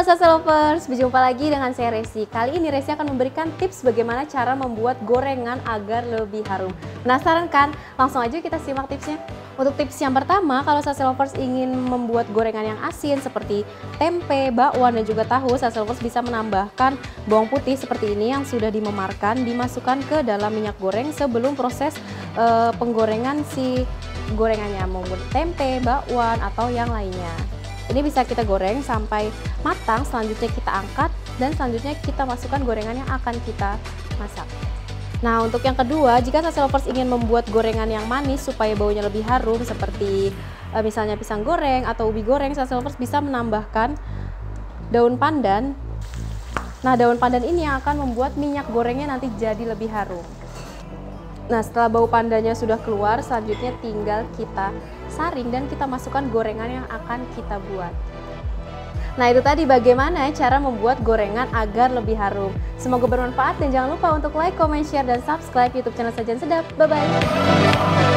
Lovers, berjumpa lagi dengan saya Resi. Kali ini Resi akan memberikan tips bagaimana cara membuat gorengan agar lebih harum. Penasaran kan? Langsung aja kita simak tipsnya. Untuk tips yang pertama, kalau Sase Lovers ingin membuat gorengan yang asin seperti tempe, bakwan, dan juga tahu, Sase Lovers bisa menambahkan bawang putih seperti ini yang sudah dimemarkan, dimasukkan ke dalam minyak goreng sebelum proses uh, penggorengan si gorengannya, maupun tempe, bakwan, atau yang lainnya. Ini bisa kita goreng sampai matang, selanjutnya kita angkat dan selanjutnya kita masukkan gorengan yang akan kita masak. Nah untuk yang kedua, jika sase lovers ingin membuat gorengan yang manis supaya baunya lebih harum seperti e, misalnya pisang goreng atau ubi goreng, sase lovers bisa menambahkan daun pandan. Nah daun pandan ini yang akan membuat minyak gorengnya nanti jadi lebih harum. Nah setelah bau pandannya sudah keluar, selanjutnya tinggal kita saring dan kita masukkan gorengan yang akan kita buat. Nah itu tadi bagaimana cara membuat gorengan agar lebih harum. Semoga bermanfaat dan jangan lupa untuk like, comment, share, dan subscribe YouTube channel Sajian Sedap. Bye-bye.